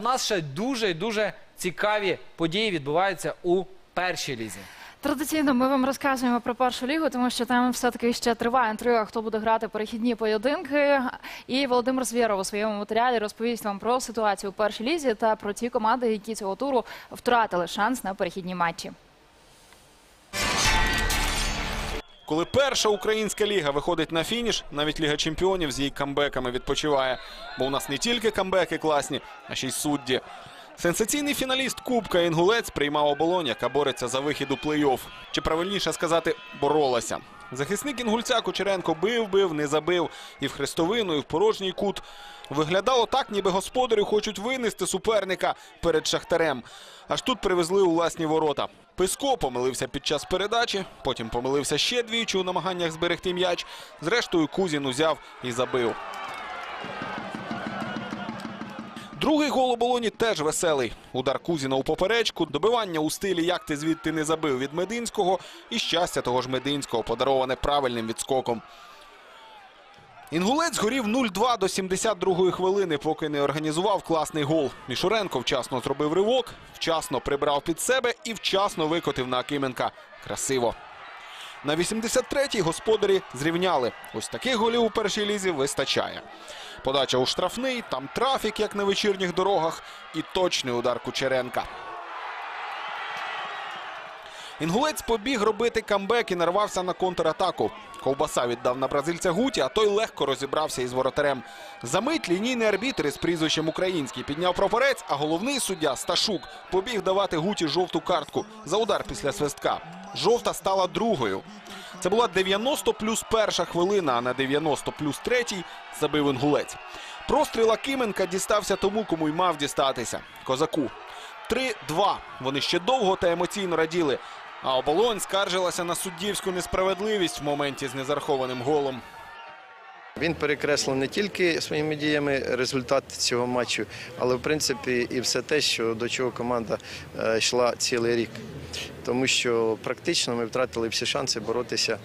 в нас ще дуже і дуже цікаві події відбуваються у першій лізі. Традиційно ми вам розказуємо про першу лігу, тому що там все-таки ще триває інтрига, хто буде грати перехідні поєдинки. І Володимир Звєров у своєму матеріалі розповість вам про ситуацію у першій лізі та про ті команди, які цього туру втратили шанс на перехідні матчі. Коли перша українська ліга виходить на фініш, навіть Ліга Чемпіонів з її камбеками відпочиває. Бо у нас не тільки камбеки класні, а ще й судді. Сенсаційний фіналіст Кубка Інгулець приймав оболонь, яка бореться за вихід у плей-офф. Чи правильніше сказати, боролася. Захисник Інгульця Кучеренко бив, бив, не забив. І в хрестовину, і в порожній кут. Виглядало так, ніби господарі хочуть винести суперника перед шахтарем. Аж тут привезли у власні ворота. Писко помилився під час передачі, потім помилився ще двічі у намаганнях зберегти м'яч. Зрештою, Кузін узяв і забив. Другий гол оболоні теж веселий. Удар Кузіна у поперечку, добивання у стилі «Як ти звідти не забив» від Мединського і щастя того ж Мединського, подароване правильним відскоком. Інгулець горів 0-2 до 72-ї хвилини, поки не організував класний гол. Мішуренко вчасно зробив ривок, вчасно прибрав під себе і вчасно викотив на Акименка. Красиво. На 83-й господарі зрівняли. Ось таких голів у першій лізі вистачає. Подача у штрафний, там трафік, як на вечірніх дорогах, і точний удар Кучеренка. Інгулець побіг робити камбек і нарвався на контратаку. Ковбаса віддав на бразильця Гуті, а той легко розібрався із воротарем. Замить лінійний арбітр із прізвищем український підняв прапорець, а головний суддя Сташук побіг давати Гуті жовту картку за удар після свистка. Жовта стала другою. Це була 90 плюс перша хвилина, а на 90 плюс третій забив інгулець. Простріл Акименка дістався тому, кому й мав дістатися козаку. 3-2. Вони ще довго та емоційно раділи. А оболонь скаржилася на суддівську несправедливість в моменті з незарахованим голом. Він перекреслив не тільки своїми діями результат цього матчу, але в принципі і все те, що до чого команда е, йшла цілий рік. Тому що практично ми втратили всі шанси боротися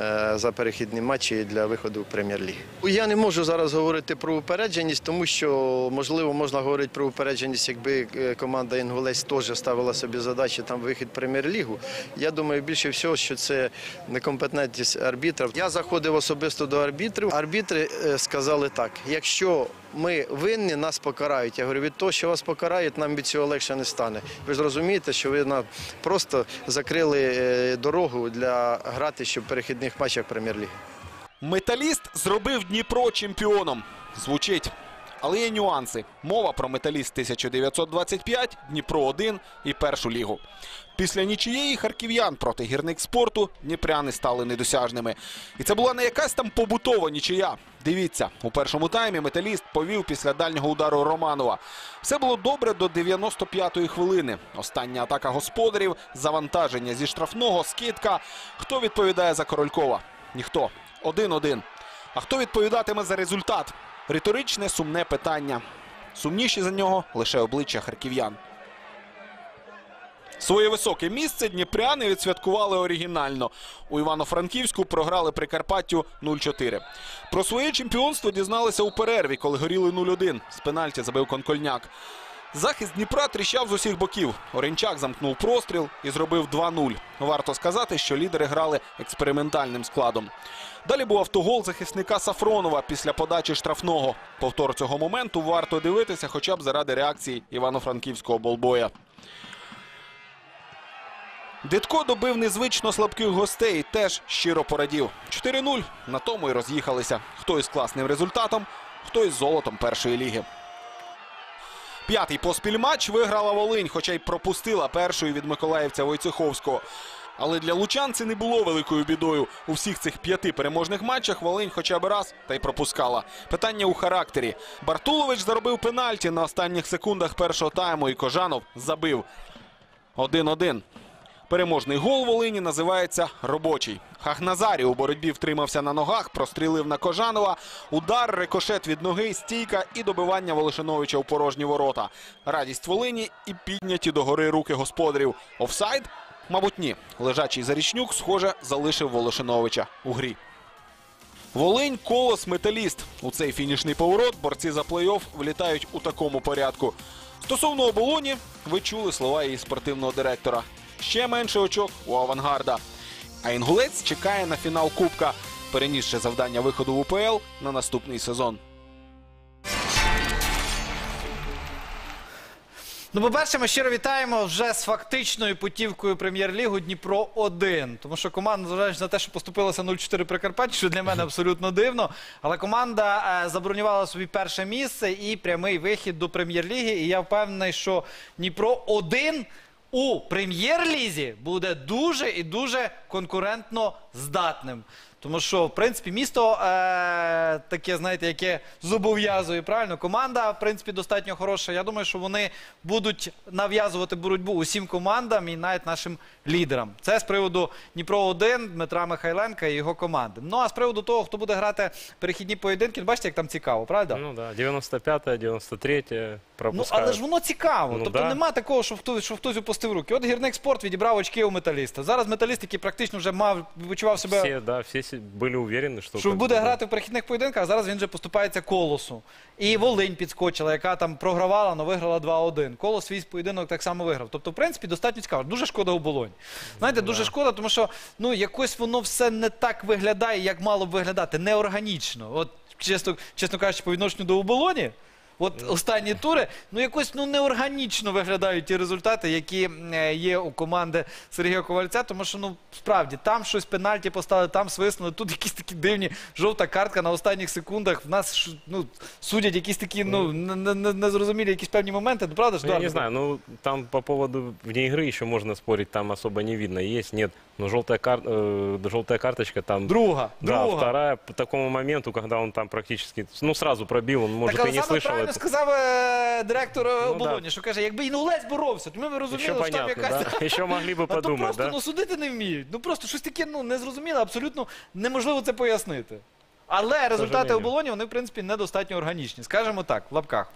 е, за перехідні матчі для виходу в прем'єр-ліги. Я не можу зараз говорити про упередженість, тому що можливо можна говорити про упередженість, якби е, команда Інгулець теж ставила собі задачі там вихід в прем'єр-лігу. Я думаю, більше всього, що це некомпетентність арбітрів. Я заходив особисто до арбітрів. Арбітри е, сказали так: якщо ми винні, нас покарають. Я говорю, від того, що вас покарають, нам від цього легше не стане. Ви ж розумієте, що ви просто закрили е, дорогу для грати ще в перехідних матчах прем'єр-ліги. Металіст зробив Дніпро чемпіоном. Звучить. Але є нюанси. Мова про металіст 1925, Дніпро 1 і першу лігу. Після нічиєї харків'ян проти гірник спорту дніпряни стали недосяжними. І це була не якась там побутова нічия. Дивіться, у першому таймі металіст повів після дальнього удару Романова. Все було добре до 95-ї хвилини. Остання атака господарів, завантаження зі штрафного, скидка. Хто відповідає за Королькова? Ніхто. Один-один. А хто відповідатиме за результат? Риторичне сумне питання. Сумніші за нього лише обличчя харків'ян. Своє високе місце дніпряни відсвяткували оригінально. У Івано-Франківську програли Прикарпаттю 0-4. Про своє чемпіонство дізналися у перерві, коли горіли 0-1. З пенальті забив Конкольняк. Захист Дніпра тріщав з усіх боків. Оренчак замкнув простріл і зробив 2-0. Варто сказати, що лідери грали експериментальним складом. Далі був автогол захисника Сафронова після подачі штрафного. Повтор цього моменту варто дивитися хоча б заради реакції івано-франківського болбоя. Дитко добив незвично слабких гостей теж щиро порадів. 4-0. На тому й роз'їхалися. Хто із класним результатом, хто із золотом першої ліги. П'ятий поспіль матч виграла Волинь, хоча й пропустила першою від миколаївця Войцеховського. Але для лучан це не було великою бідою. У всіх цих п'яти переможних матчах Волинь хоча б раз та й пропускала. Питання у характері. Бартулович заробив пенальті на останніх секундах першого тайму, і Кожанов забив. 1-1. Переможний гол Волині називається робочий. Хахназарі у боротьбі втримався на ногах, прострілив на Кожанова. Удар, рикошет від ноги, стійка і добивання Волошиновича у порожні ворота. Радість Волині і підняті догори руки господарів. Офсайд? Мабуть, ні. Лежачий Зарічнюк, схоже, залишив Волошиновича у грі. Волинь, колос, металіст. У цей фінішний поворот борці за плей-офф влітають у такому порядку. Стосовно оболоні, ви чули слова її спортивного директора. Ще менше очок у авангарда. А інгулець чекає на фінал Кубка, перенісши завдання виходу в УПЛ на наступний сезон. Ну, по-перше, ми щиро вітаємо вже з фактичною путівкою прем'єр-лігу Дніпро 1 Тому що команда, зважаючи на те, що поступилася 0-4 Прикарпаття, що для мене абсолютно дивно. Але команда е, забронювала собі перше місце і прямий вихід до прем'єр-ліги. І я впевнений, що Дніпро 1 у прем'єр-лізі буде дуже і дуже конкурентно здатним. Тому що, в принципі, місто е, таке, знаєте, яке зобов'язує правильно. Команда, в принципі, достатньо хороша. Я думаю, що вони будуть нав'язувати боротьбу усім командам і навіть нашим лідерам. Це з приводу Дніпро 1 Дмитра Михайленка і його команди. Ну а з приводу того, хто буде грати перехідні поєдинки, бачите, як там цікаво, правда? Ну да, 95-е, 93-е Ну, але ж воно цікаво. Ну, тобто да. нема такого, що хтось, що хтось опустив руки. От гірник спорт відібрав очки у металіста. Зараз металіст, який практично вже мав відчував себе. Все, да, все се- были уверены, что... Що как буде бы, грати в перехідних поєдинках, а зараз він вже поступається колосу. І Волинь підскочила, яка там програвала, але виграла 2-1. Колос свій поєдинок так само виграв. Тобто, в принципі, достатньо цікаво. Дуже шкода оболонь. Знаєте, дуже шкода, тому що ну, якось воно все не так виглядає, як мало б виглядати. Неорганічно. От, чесно, чесно кажучи, по відношенню до оболоні. От останні тури, ну якось ну неорганічно виглядають ті результати, які е, є у команди Сергія Ковальця. Тому що ну справді там щось пенальті поставили, там свиснули. Тут якісь такі дивні жовта картка на останніх секундах. В нас ш- ну судять якісь такі ну не- не- не- незрозумілі якісь певні моменти. Ну правда ж Ну, я не знаю, ну там по поводу вне игры еще можно спорить, там особо не видно, есть, нет. Но желтая, кар... э, желтая карточка там... Друга, Да, друга. вторая по такому моменту, когда он там практически, ну сразу пробил, он может так, и але не саме слышал правильно это. сказав е, директор е, Ну, оболоні, да. що каже, якби Інгулець боровся, то ми б розуміли, Еще що там понятно, якась да? Еще могли бы А то подумать, просто да? ну, судити не вміють. Ну просто щось таке ну, незрозуміле, абсолютно неможливо це пояснити. Але результати сожалению. оболоні, вони, в принципі, недостатньо органічні. Скажімо так, в лапках.